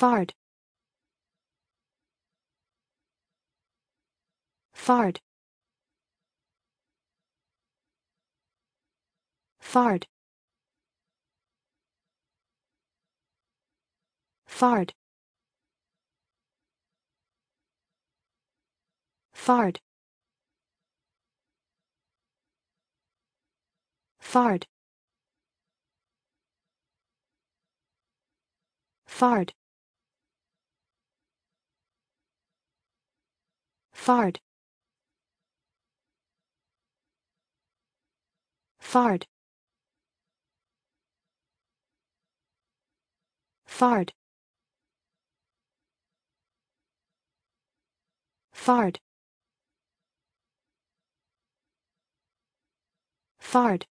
Fard. Fard. Fard. Fard. Fard. Fard. Fard. Fard. Fard. Fard. Fard. Fard.